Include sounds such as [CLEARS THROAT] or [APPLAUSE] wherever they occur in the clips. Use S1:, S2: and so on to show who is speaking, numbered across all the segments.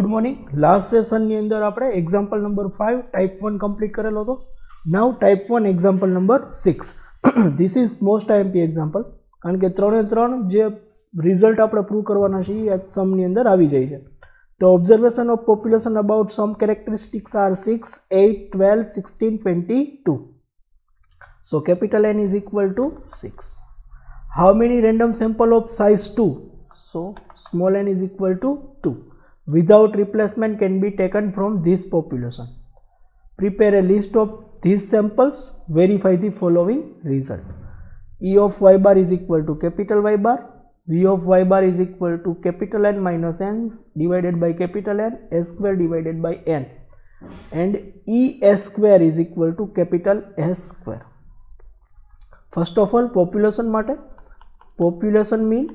S1: Good morning last સેશનની અંદર આપણે example number five type one complete કરેલો હતો now type one example number six this is most IMP example કારણ કે ત્રણે ત્રણ જે રિઝલ્ટ આપણે પ્રૂવ કરવાના છે એ સમની અંદર આવી જાય છે તો observation of population about some characteristics are six eight twelve sixteen twenty two so capital N is equal to six how many random sample of size 2 so small n is equal to 2 without replacement can be taken from this population. Prepare a list of these samples, verify the following result. E of y bar is equal to capital Y bar, V of y bar is equal to capital N minus N divided by capital N S square divided by N and E S square is equal to capital S square. First of all population matter. population mean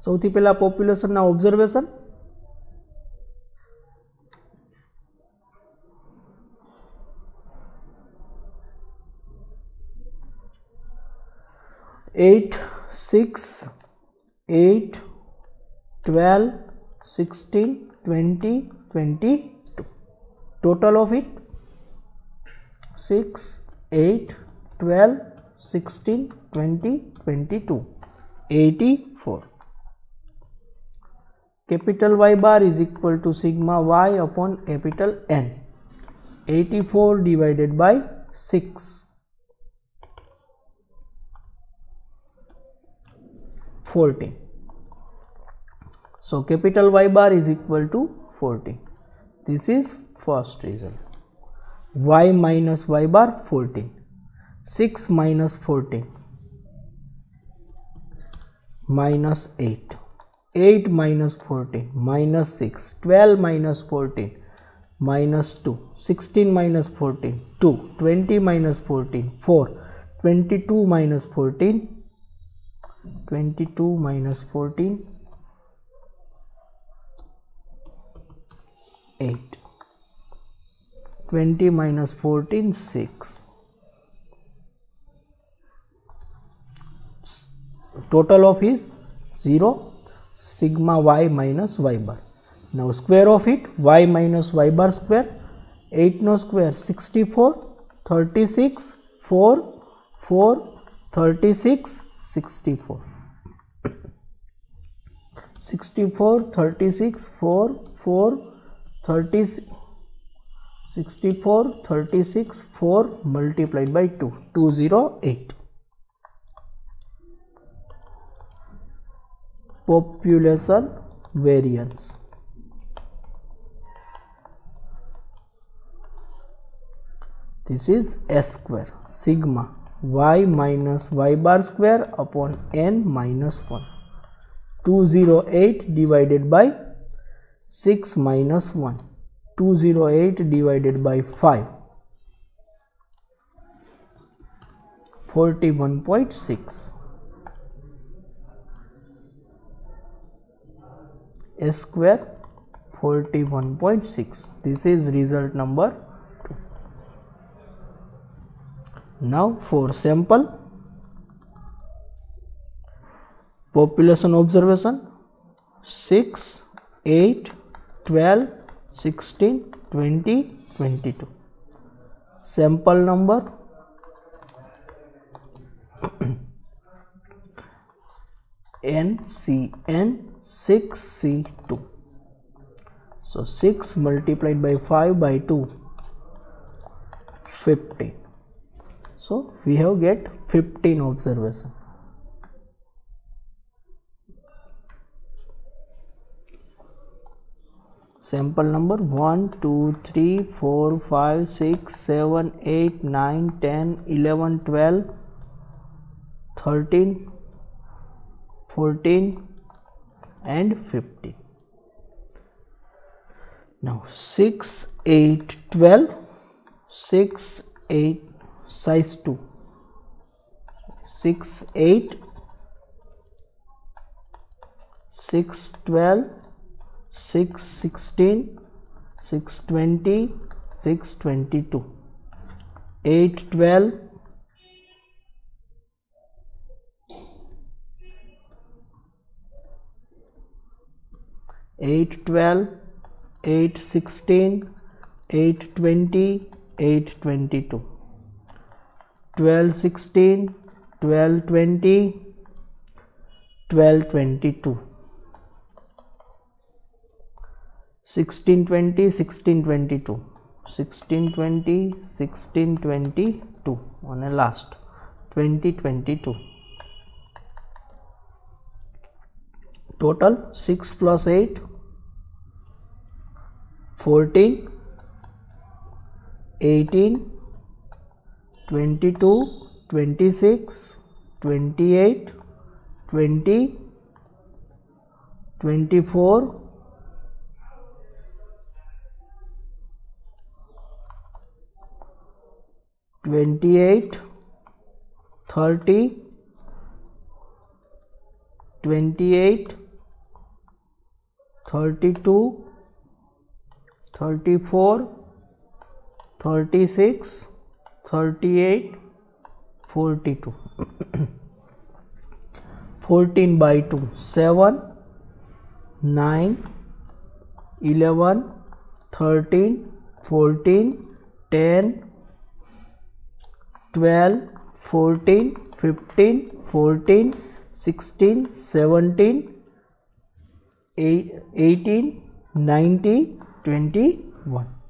S1: સૌથી પહેલા પોપ્યુલેશનના observation eight six eight twelve sixteen twenty twenty total of it 6 8 12 16 20 22 84 capital y bar is equal to sigma y upon capital n. 84 divided by 6 14 so capital y bar is equal to 14 this is first reason. y minus y bar 14 6 minus 14 minus 8 8 minus 14 minus 6 12 minus 14 minus 2 16 minus 14 2 20 minus 14 4 22 minus 14 22 minus 14 8 20 minus 14 6 total of is 0 sigma y minus y bar now square of it y minus y bar square 8 no square 64 36 4 4 36 64 64 36 4 4 36 64 36 4 multiplied by 2 208 population variance. This is s square sigma y minus y bar square upon n minus 1 208 divided by 6 minus 1 208 divided by 5 41.6 s square 41.6 this is result number 2 now for sample population observation 6 8 12 16 20 22 sample number [COUGHS] ncn 6c2 so 6 multiplied by 5 by 2 15 so we have get 15 observation. Sample number 1 2 3 4 5 6 7 8 9 10 11 12 13 14 and 15 now 6 8 12 6 8 size 2 6 8 6 12 6 16 6 20 6 22 8 12 8 12 8 16 8 20 8 22 12 16 12 20 12 22 16 20 16 22 16 20 16 22 on a last. 20 22 total 6 plus 8 14 18 22 26 28 20 24 28 30 28 32 34 36 38 42 [COUGHS] 14 by 2 7 9 11 13 14 10 12 14 15 14 16 17 18 19 21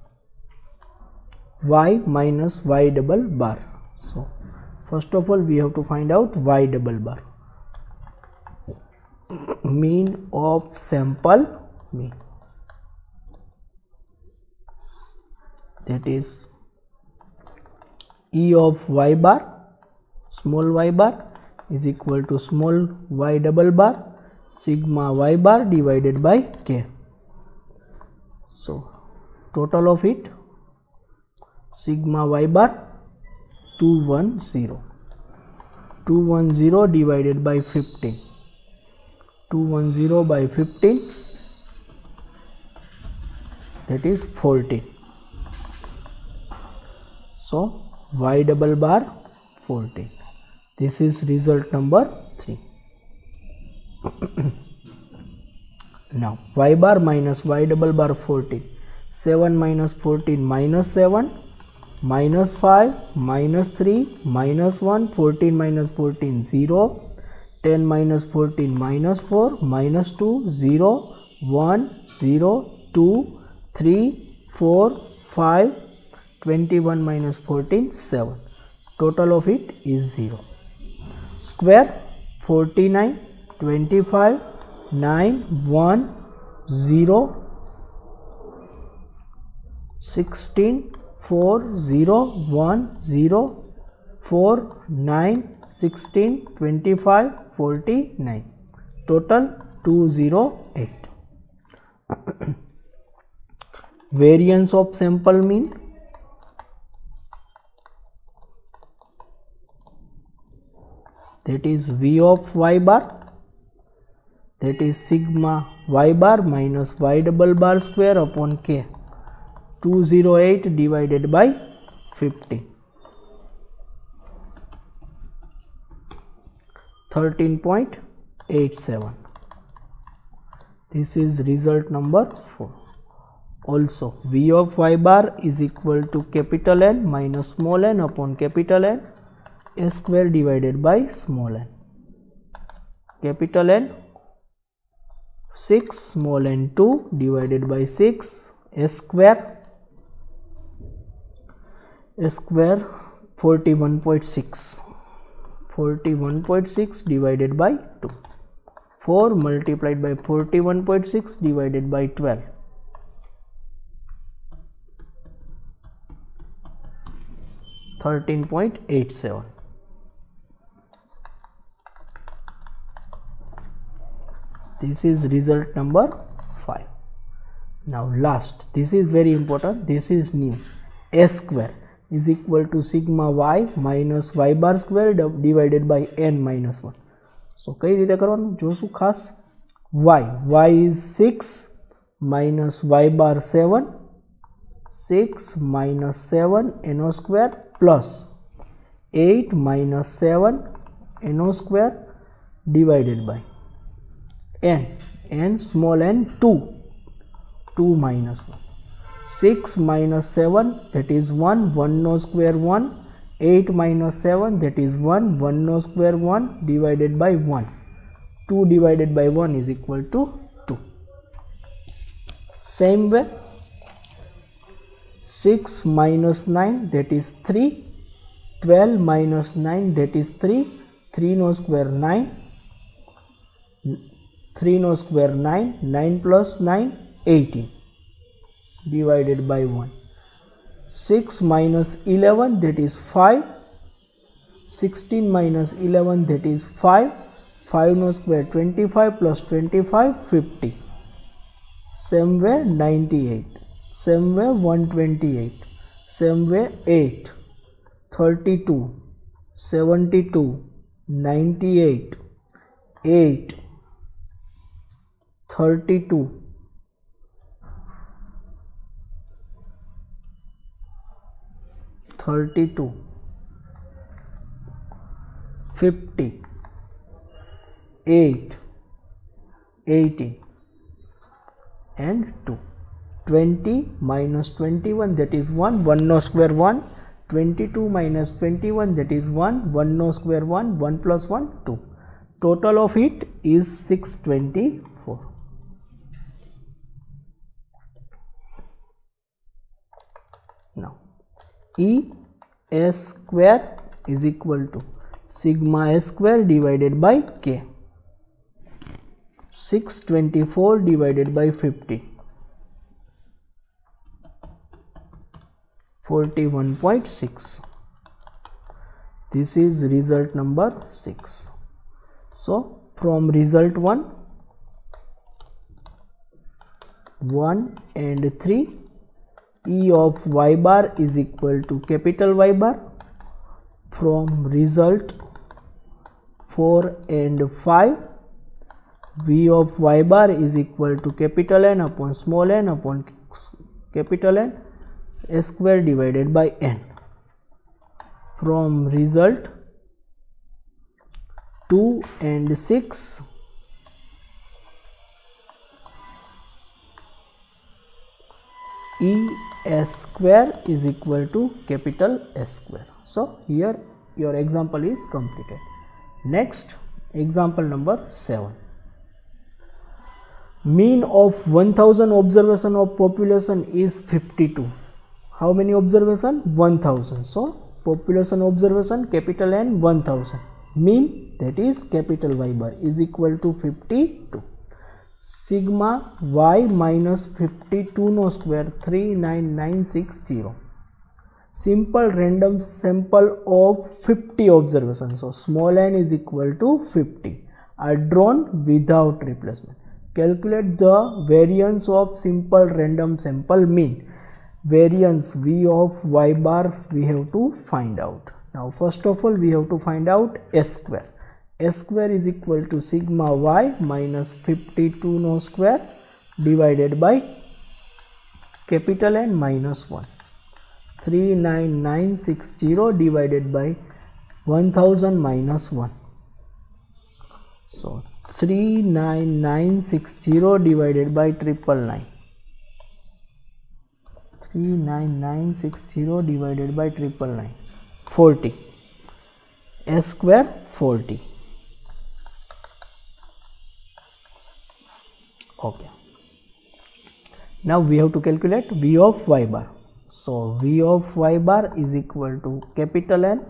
S1: y minus y double bar. So first of all we have to find out y double bar. Mean of sample mean. That is e of y bar small y bar is equal to small y double bar sigma y bar divided by k so total of it sigma y bar 210 210 divided by 15 210 by 15 that is 14 so y double bar 14 this is result number 3 [CLEARS THROAT] now y bar minus y double bar 14 7 minus 14 minus 7 minus 5 minus 3 minus 1 14 minus 14 0 10 minus 14 minus 4 minus 2 0 1 0 2 3 4 5 21 minus 14 7 total of it is 0 square 49 25 9 1 0 16 4 0 1 0 4 9 16 25 49 total 208 [COUGHS] variance of sample mean? That is v of y bar that is sigma y bar minus y double bar square upon k 208 divided by 50 13.87 this is result number 4 also v of y bar is equal to capital N minus small n upon capital N a square divided by small n. Capital N 6 small n 2 divided by 6 a square a square 41.6 41.6 divided by 2 4 multiplied by 41.6 divided by 12 13.87 this is result number 5 now last this is very important this is new a square is equal to sigma y minus y bar square divided by n minus 1 so કઈ રીતે કરવાનું જોશું ખાસ y y is 6 minus y bar 7 6 minus 7 no square plus 8 minus 7 no square divided by n n small n 2 2 minus 1 6 minus 7 that is 1 1 no square 1 8 minus 7 that is 1 1 no square 1 divided by 1 2 divided by 1 is equal to 2 same way 6 minus 9 that is 3 12 minus 9 that is 3 3 no square 9 3 no square 9 9 plus 9 18 divided by 1 6 minus 11 that is 5 16 minus 11 that is 5 5 no square 25 plus 25 50 same way 98 same way 128 same way 8 32 72 98 8 32 32 50 8 18 and 2 20 minus 21 that is 1 1 no square 1 22 minus 21 that is 1 1 no square 1 1 plus 1 2 total of it is 624 now e s square is equal to sigma s square divided by k. 624 divided by 50 41.6 this is result number 6 so from result 1 1 and 3 e of y bar is equal to capital y bar from result 4 and 5 v of y bar is equal to capital N upon small n upon capital N square divided by n. From result 2 and 6 e s square is equal to capital S square. So, here your example is completed. Next example number 7. Mean of 1000 observation of population is 52. How many observation? 1000. So, population observation capital N 1000. Mean that is capital Y bar is equal to 52 sigma y minus 52 no square 39960 simple random sample of 50 observations. So small n is equal to 50 are drawn without replacement. Calculate the variance of simple random sample mean. Variance v of y bar we have to find out. Now first of all we have to find out s square s square is equal to sigma y minus 52 no square divided by capital N minus 1 39960 divided by 1000 minus 1 so 39960 divided by triple nine. 39960 divided by triple nine. 40 s square 40 okay. Now we have to calculate v of y bar. So v of y bar is equal to capital N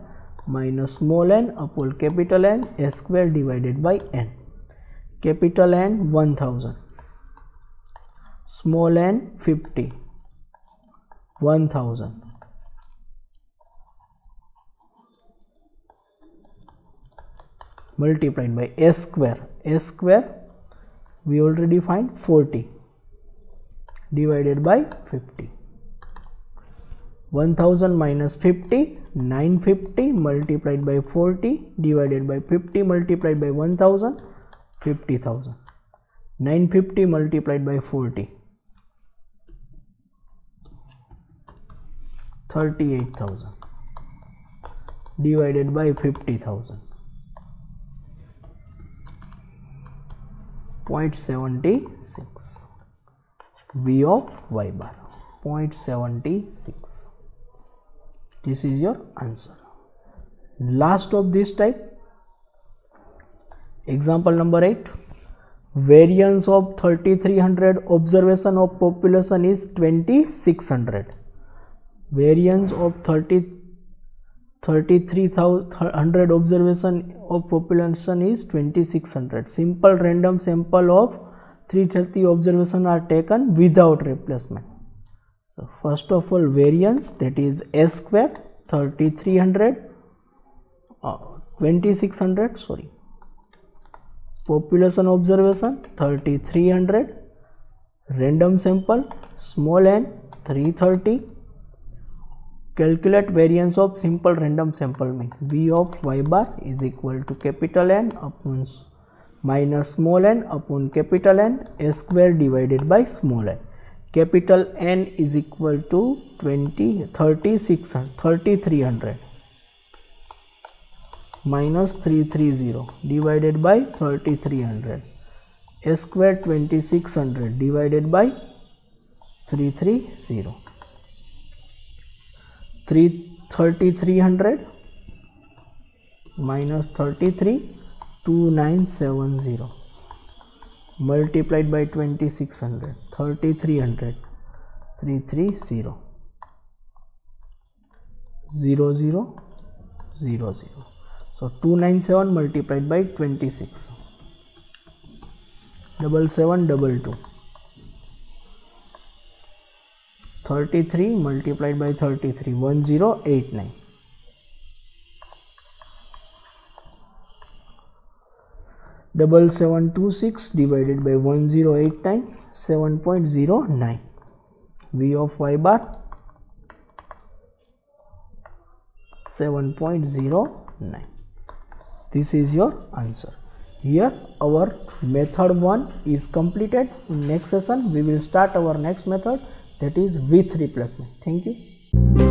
S1: minus small n upon capital N s square divided by n. Capital N 1000 small n 50 1000 multiplied by s square. S square we already find 40 divided by 50 1000 minus 50 950 multiplied by 40 divided by 50 multiplied by 1000 50000 950 multiplied by 40 38000 divided by 50000 0.76 v of y bar 0.76 this is your answer. Last of this type. Example number 8 variance of 3300 observation of population is 2600 variance of 30 33000 observation of population is 2600 simple random sample of 330 observation are taken without replacement. So first of all variance that is s square 3300 uh, 2600 sorry. Population observation 3300 random sample small n 330 calculate variance of simple random sample mean. V of y bar is equal to capital N upon minus small n upon capital N s square divided by small n. Capital N is equal to 20 36 3300 minus 330 divided by 3300 s square 2600 divided by 330 3 3300 minus 33 2970 multiplied by 2600 3300 330 0 0 0 0 so 297 multiplied by 26 double seven double two 33 multiplied by 33 1089 double seven two six divided by 1089 7.09 v of y bar 7.09 this is your answer. Here our method 1 is completed. In next session we will start our next method that is with replacement thank you